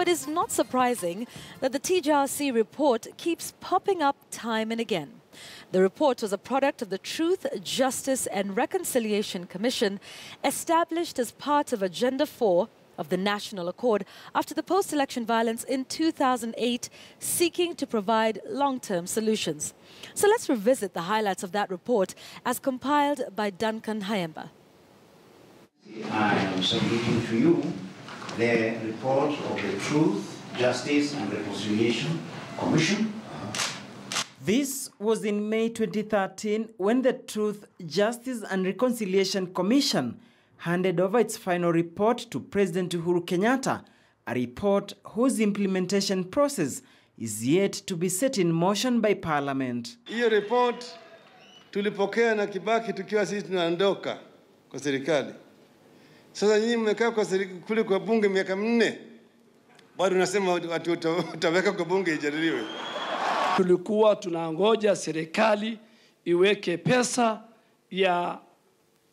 It is not surprising that the TJRC report keeps popping up time and again. The report was a product of the Truth, Justice and Reconciliation Commission established as part of Agenda 4 of the National Accord after the post election violence in 2008, seeking to provide long term solutions. So let's revisit the highlights of that report as compiled by Duncan Khaemba. I am submitting to you the report of the Truth, Justice and Reconciliation Commission. This was in May 2013 when the Truth, Justice and Reconciliation Commission handed over its final report to President Uhuru Kenyatta, a report whose implementation process is yet to be set in motion by Parliament. Hiyo report tulipokea na Kibaki tukiwa sisi tunaondoka kwa serikali. Sasa nyinyi mmekaa kwa kule kwa bunge miaka minne, bado unasema watu utaweka kwa bunge ijadiliwe. Tulikuwa tunangoja serikali iweke pesa ya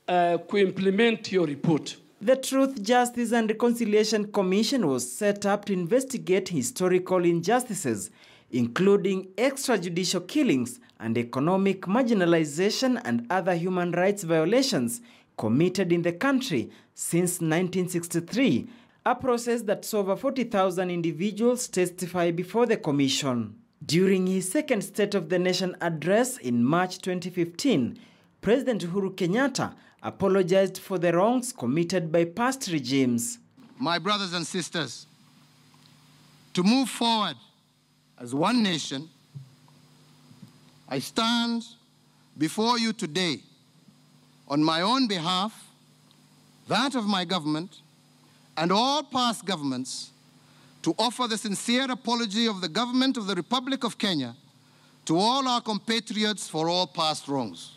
uh, kuimplement your report. The Truth, Justice and Reconciliation Commission was set up to investigate historical injustices, including extrajudicial killings and economic marginalization and other human rights violations committed in the country since 1963, a process that over 40,000 individuals testify before the commission. During his second State of the Nation address in March 2015, President Uhuru Kenyatta apologized for the wrongs committed by past regimes. My brothers and sisters, to move forward as one nation, I stand before you today on my own behalf, that of my government, and all past governments to offer the sincere apology of the government of the Republic of Kenya to all our compatriots for all past wrongs.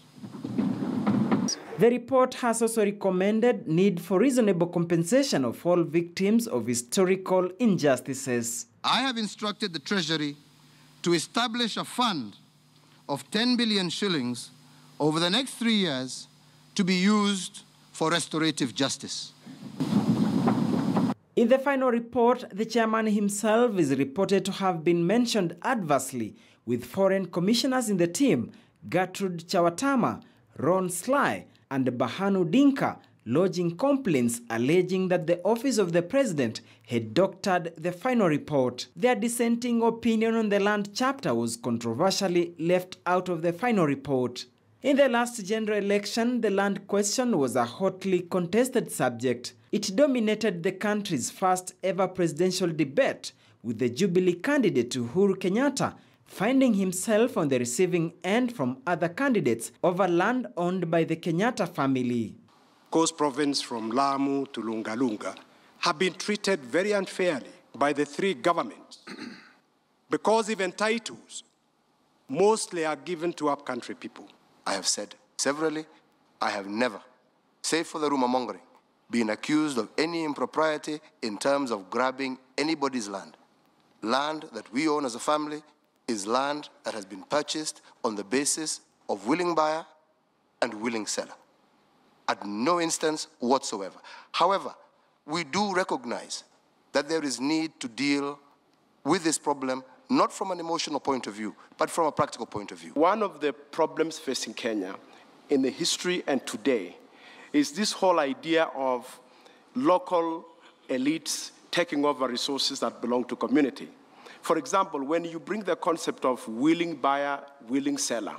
The report has also recommended need for reasonable compensation of all victims of historical injustices. I have instructed the Treasury to establish a fund of 10 billion shillings over the next three years to be used for restorative justice. In the final report, the chairman himself is reported to have been mentioned adversely, with foreign commissioners in the team, Gertrude Chawatama, Ron Slye, and Berhanu Dinka, lodging complaints alleging that the office of the president had doctored the final report. Their dissenting opinion on the land chapter was controversially left out of the final report. In the last general election, the land question was a hotly contested subject. It dominated the country's first ever presidential debate, with the Jubilee candidate Uhuru Kenyatta finding himself on the receiving end from other candidates over land owned by the Kenyatta family. Coast Province from Lamu to Lungalunga have been treated very unfairly by the three governments because even titles mostly are given to upcountry people. I have said severally, I have never, save for the rumor mongering, been accused of any impropriety in terms of grabbing anybody's land. Land that we own as a family is land that has been purchased on the basis of willing buyer and willing seller. At no instance whatsoever. However, we do recognize that there is need to deal with this problem not from an emotional point of view, but from a practical point of view. One of the problems facing Kenya in the history and today is this whole idea of local elites taking over resources that belong to community. For example, when you bring the concept of willing buyer, willing seller,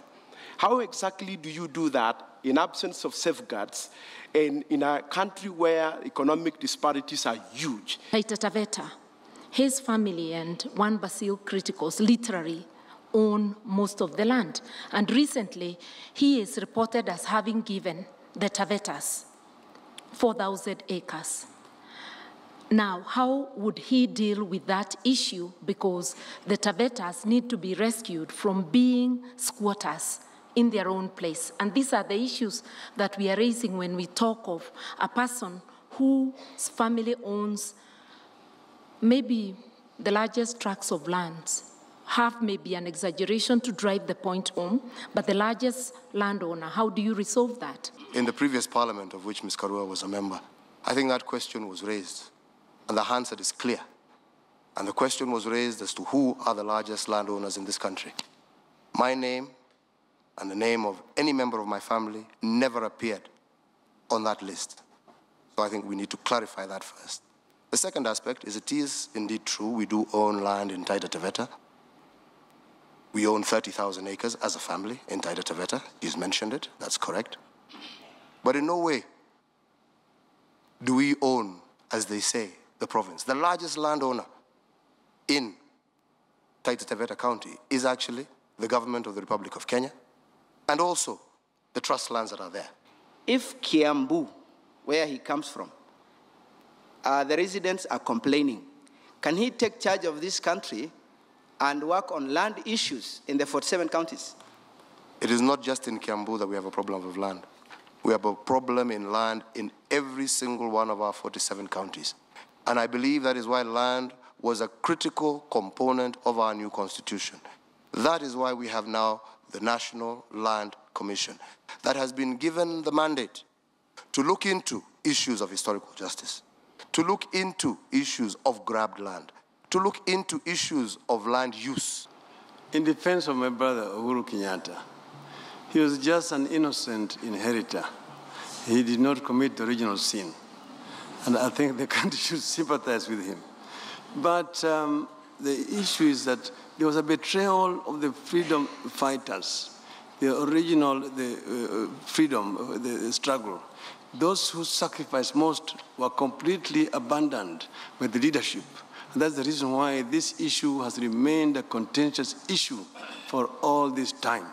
how exactly do you do that in absence of safeguards and in a country where economic disparities are huge? Taita Taveta, his family and one Basil Criticos literally own most of the land. And recently, he is reported as having given the Tavetas 4,000 acres. Now, how would he deal with that issue? Because the Tavetas need to be rescued from being squatters in their own place. And these are the issues that we are raising when we talk of a person whose family owns maybe the largest tracts of lands. Half may be an exaggeration to drive the point home, but the largest landowner, how do you resolve that? In the previous parliament, of which Ms. Karua was a member, I think that question was raised, and the answer is clear. and the question was raised as to who are the largest landowners in this country. My name and the name of any member of my family never appeared on that list. So I think we need to clarify that first. The second aspect is it is indeed true we do own land in Taita Taveta. We own 30,000 acres as a family in Taita Taveta. He's mentioned it, that's correct. But in no way do we own, as they say, the province. The largest landowner in Taita Taveta County is actually the government of the Republic of Kenya and also the trust lands that are there. If Kiambu, where he comes from, uh, the residents are complaining, can he take charge of this country and work on land issues in the 47 counties? It is not just in Kiambu that we have a problem with land. We have a problem in land in every single one of our 47 counties. And I believe that is why land was a critical component of our new constitution. That is why we have now the National Land Commission that has been given the mandate to look into issues of historical justice, to look into issues of grabbed land, to look into issues of land use. In defense of my brother Uhuru Kenyatta, he was just an innocent inheritor. He did not commit the original sin. And I think the country should sympathize with him. But um, the issue is that there was a betrayal of the freedom fighters, the original the, uh, freedom, the struggle. Those who sacrificed most were completely abandoned by the leadership. And that's the reason why this issue has remained a contentious issue for all this time.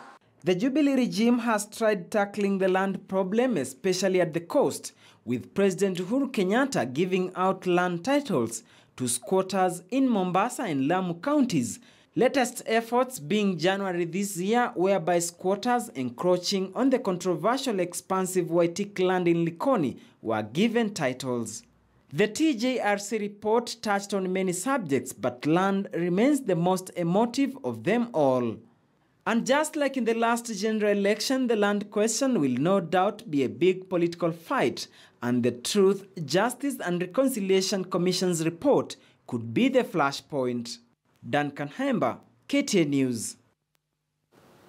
The Jubilee regime has tried tackling the land problem, especially at the coast, with President Uhuru Kenyatta giving out land titles to squatters in Mombasa and Lamu counties. Latest efforts being January this year, whereby squatters encroaching on the controversial expansive Waitiki land in Likoni were given titles. The TJRC report touched on many subjects, but land remains the most emotive of them all. And just like in the last general election, the land question will no doubt be a big political fight, and the Truth, Justice and Reconciliation Commission's report could be the flashpoint. Duncan Hemba, KTN News.